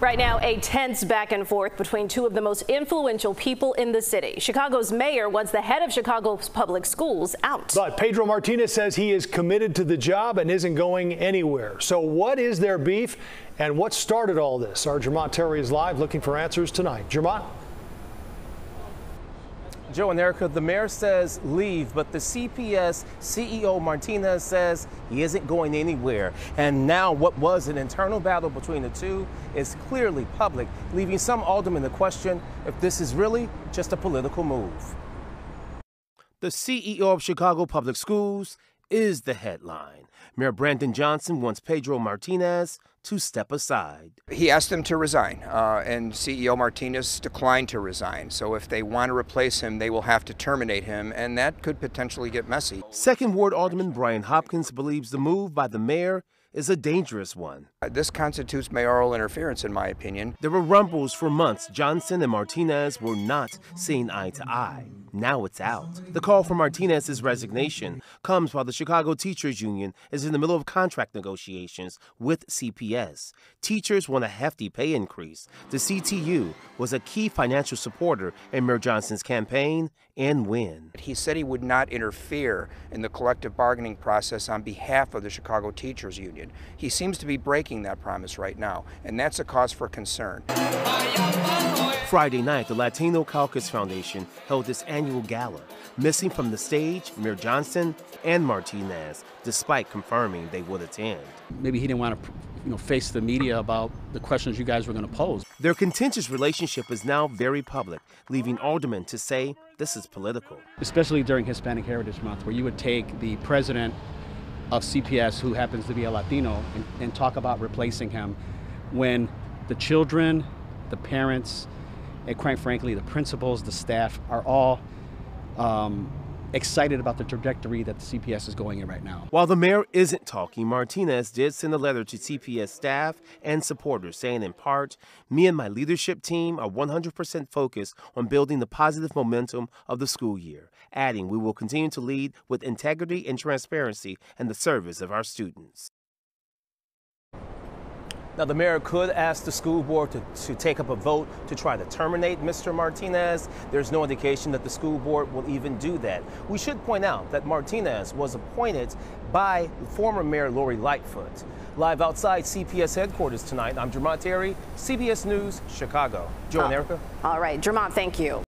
Right now, a tense back and forth between two of the most influential people in the city. Chicago's mayor wants the head of Chicago's public schools out. But Pedro Martinez says he is committed to the job and isn't going anywhere. So what is their beef and what started all this? Our Jermont Terry is live looking for answers tonight. Jermont? Joe and Erica, the mayor says leave, but the CPS CEO Martinez says he isn't going anywhere. And now what was an internal battle between the two is clearly public, leaving some aldermen to question if this is really just a political move. The CEO of Chicago Public Schools is the headline. Mayor Brandon Johnson wants Pedro Martinez to step aside. He asked them to resign, uh, and CEO Martinez declined to resign. So if they want to replace him, they will have to terminate him, and that could potentially get messy. Second Ward Alderman Brian Hopkins believes the move by the mayor is a dangerous one. Uh, this constitutes mayoral interference, in my opinion. There were rumbles for months. Johnson and Martinez were not seeing eye to eye. Now it's out. The call for Martinez's resignation comes while the Chicago Teachers Union is in the middle of contract negotiations with CPS. Teachers want a hefty pay increase. The CTU was a key financial supporter in Mayor Johnson's campaign and win. He said he would not interfere in the collective bargaining process on behalf of the Chicago Teachers Union. He seems to be breaking that promise right now, and that's a cause for concern. Friday night, the Latino Caucus Foundation held its annual gala. Missing from the stage, Mayor Johnson and Martinez, despite confirming they would attend. Maybe he didn't want to you know, face the media about the questions you guys were going to pose. Their contentious relationship is now very public, leaving aldermen to say this is political. Especially during Hispanic Heritage Month, where you would take the president of CPS, who happens to be a Latino, and, and talk about replacing him when the children, the parents, and quite frankly, the principals, the staff are all um, excited about the trajectory that the CPS is going in right now. While the mayor isn't talking, Martinez did send a letter to CPS staff and supporters saying, in part, me and my leadership team are 100% focused on building the positive momentum of the school year, adding, we will continue to lead with integrity and transparency in the service of our students. Now, the mayor could ask the school board to, to take up a vote to try to terminate Mr. Martinez. There's no indication that the school board will even do that. We should point out that Martinez was appointed by former Mayor Lori Lightfoot. Live outside CPS headquarters tonight, I'm Jermont Terry, CBS News, Chicago. Joe and Erica. All right, Jermont, thank you.